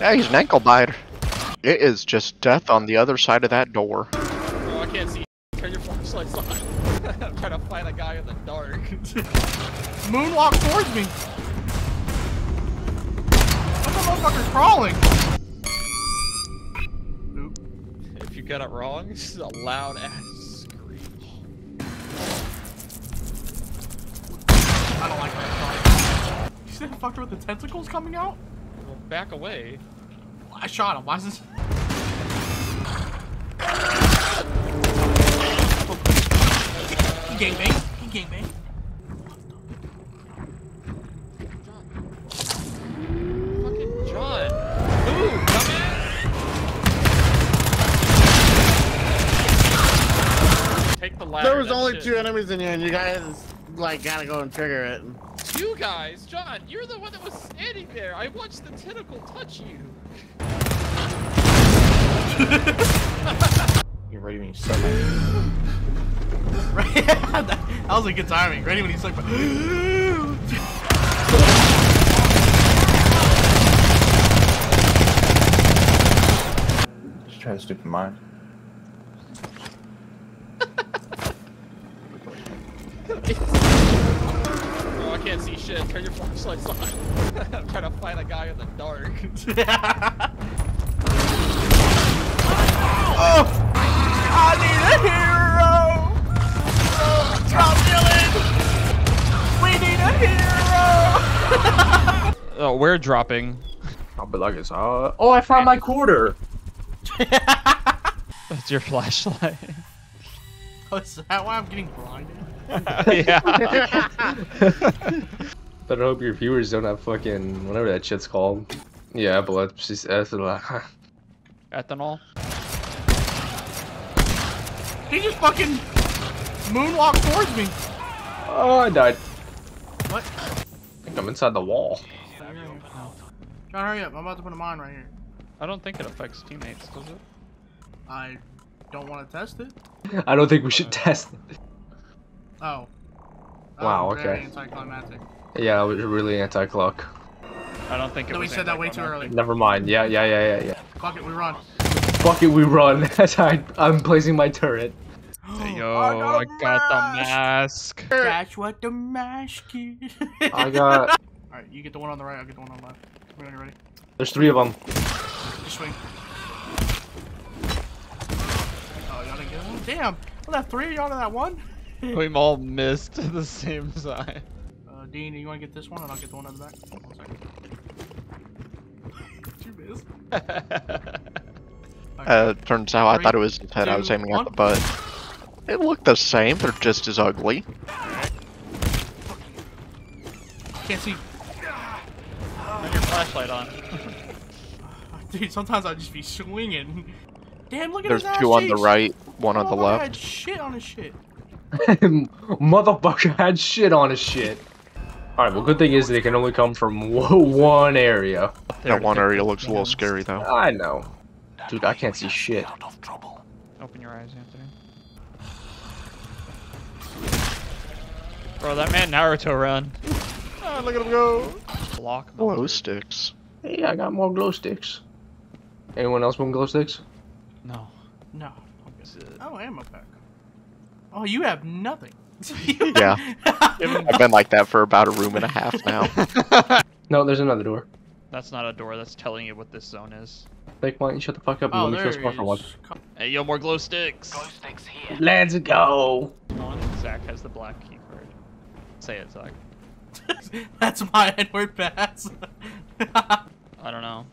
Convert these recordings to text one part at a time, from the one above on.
Yeah, he's an ankle biter. It is just death on the other side of that door. Oh, I can't see. Turn your flashlights on. I'm trying to find a guy in the dark. Moonwalk towards me. What the motherfucker's crawling? Oop. if you got it wrong, this is a loud ass scream. I don't like that. You see that fucker with the tentacles coming out? Well, back away. I shot him. Why is this? He gangbang. He gangbang. Fucking John. Ooh, dumbass. Take the ladder. There was only shit. two enemies in here, and you guys like gotta go and trigger it. You guys, John, you're the one that was standing there. I watched the tentacle touch you. You're ready when you suck. Right? that, that was a good timing. Ready when he's like, Just try to stupid mind. I can't see shit. Turn your flashlights on. I'm trying to find a guy in the dark. oh, I need a hero. Oh, drop Dylan. We need a hero. Oh, we're dropping. I'll be like it's hot. Oh, I found my quarter. That's your flashlight. Oh, is that why I'm getting blinded? Yeah. But I hope your viewers don't have fucking whatever that shit's called. Yeah, epilepsy. ethanol. Ethanol. He just fucking moonwalked towards me. Oh, I died. What? I think I'm inside the wall. John, hurry up. I'm about to put a mine right here. I don't think it affects teammates, does it? I don't want to test it. I don't think we should test it. Oh. Wow, Oh, very okay. Anticlimactic. Yeah, it was really anti-clock. I don't think it No, we said that way too early. Never mind. Yeah, yeah, yeah, yeah, yeah. Fuck it, we run. Fuck it, we run. I, I'm placing my turret. Yo, I got a I got the mask. That's what the mask is. I got. Alright, you get the one on the right, I'll get the one on the left. Ready, ready? There's three of them. Just swing. Oh, y'all didn't get one? Damn! I left three of y'all to that one? We all missed the same side. Uh, Dean, you want to get this one and I'll get the one on the back? One second. Did you miss? Uh, turns out I thought it was his head I was aiming one. at the butt. It looked the same, they're just as ugly. Can't see. Turn your flashlight on. Dude, sometimes I just be swinging. Damn, look at There's his ass two on the right, one on the Motherfucker Had left. shit on his shit. Motherfucker had shit on his shit. Alright, well, good thing is they can only come from one area. That one area looks a little scary though. I know. Dude, I can't see shit. Open your eyes, Anthony. Bro, that man Naruto run. Oh, look at him go. Block. Glow sticks. Hey, I got more glow sticks. Anyone else want glow sticks? No. No. Is it- Oh, ammo pack. Oh, you have nothing. Yeah. I've been like that for about a room and a half now. No, there's another door. That's not a door. That's telling you what this zone is. Like, why don't you shut the fuck up and Oh, let me feel smart for once. Hey, yo, more glow sticks! Glow sticks here. Let's go! Zach has the black key card. Say it, Zach. That's my Edward pass. I don't know.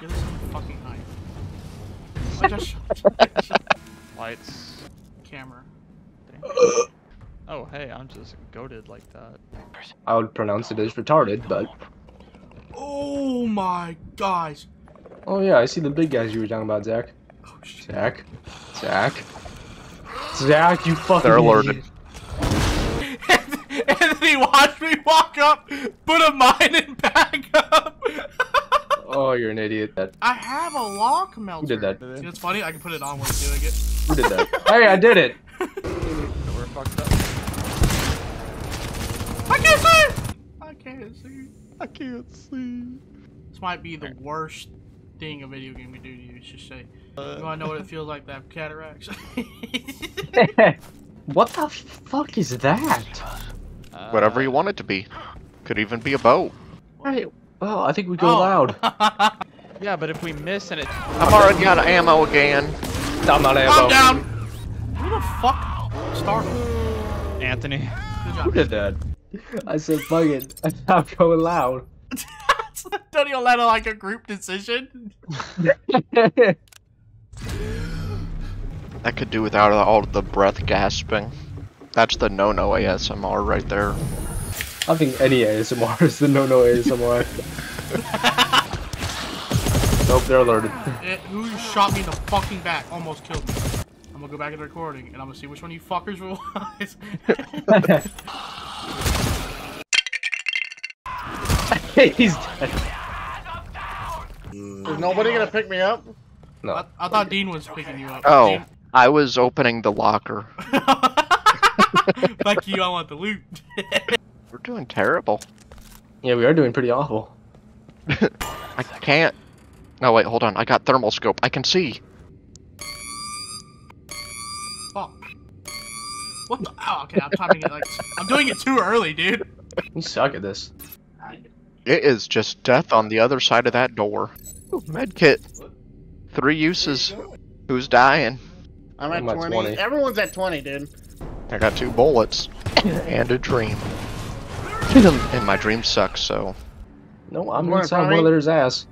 Give us some fucking knife. I just shot Lights. camera. Oh, hey, I'm just goaded like that. I would pronounce it as retarded, but... Oh my gosh. Oh yeah, I see the big guys you were talking about, Zach. Oh shit. Zach. Zach. Zach, you fucking They're alerted. idiot. and then he watched me walk up, put a mine and back up. Oh, you're an idiot. I have a lock melter. did that? See, it's funny. I can put it on while he's doing it. Who did that? hey, I did it! So we're fucked up. I can't see. I can't see. I can't see. This might be the worst thing a video game can do to you. It's just say, you wanna know what it feels like to have cataracts? what the fuck is that? Uh, Whatever you want it to be. Could even be a boat. Hey, well, I think we go Oh. loud. Yeah, but if we miss and it. I'm already out of ammo again. I'm not ammo. I'm down. Who the fuck started? Anthony. Good Who job. did that? I said, fuck it. I'm going loud. Don't you let it like a group decision? I could do without all the breath gasping. That's the no-no ASMR right there. I think any ASMR is the no-no ASMR. nope, they're alerted. It, who shot me in the fucking back almost killed me. I'm gonna go back in the recording and I'm gonna see which one you fuckers will was. He's dead. Is nobody gonna pick me up? No. I, I thought Dean was picking you up. Oh, Dean- I was opening the locker. Fuck you, I want the loot. We're doing terrible. Yeah, we are doing pretty awful. I can't. No, wait, hold on. I got thermal scope. I can see. What the? Oh, okay, I'm timing it like I'm doing it too early, dude. You suck at this. It is just death on the other side of that door. Ooh, medkit. Three uses. Who's dying? I'm at I'm at 20. 20. Everyone's at 20, dude. I got two bullets. and a dream. and my dream sucks, so. No, I'm You wanna inside try me? Willer's ass.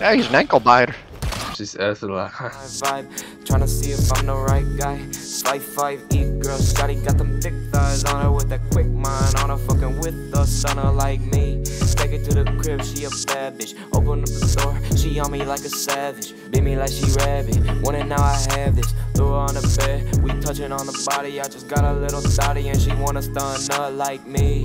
Yeah, he's an ankle biter. She's ass like, vibe. Tryna see if I'm the right guy. Five five eat girl, Scotty got them thick thighs on her with that quick mind. On her fucking with a sonner like me. Take it to the crib, she a bad bitch. Open up the door, she on me like a savage. Beat me like she rabbit. And now I have this. Threw her on the bed, we touching on the body. I just got a little thotty and she wanna stun nut like me.